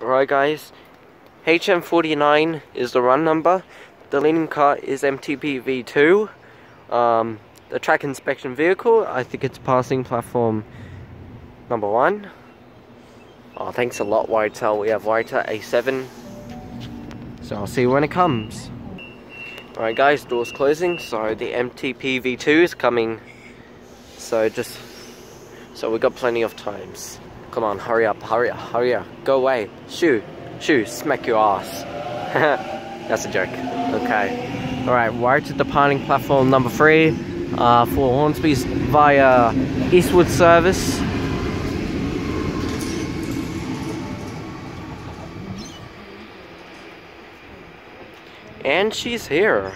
Right guys, HM49 is the run number. The leading car is MTP V2. Um, the track inspection vehicle, I think it's passing platform number one. Oh, thanks a lot, Waratah. We have Waratah A7. So I'll see you when it comes. Alright guys, doors closing, so the MTP V2 is coming. So just, so we got plenty of times. Come on, hurry up, hurry up, hurry up. Go away. Shoo, shoo, smack your ass. That's a joke. Okay. Alright, right to departing platform number three uh, for Hornsby's via Eastwood service. And she's here.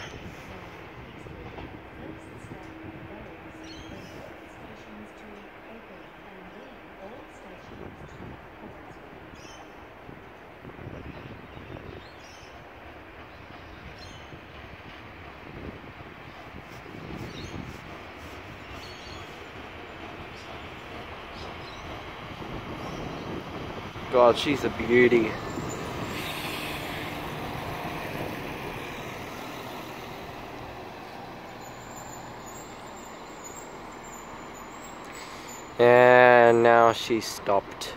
God, she's a beauty. And now she stopped.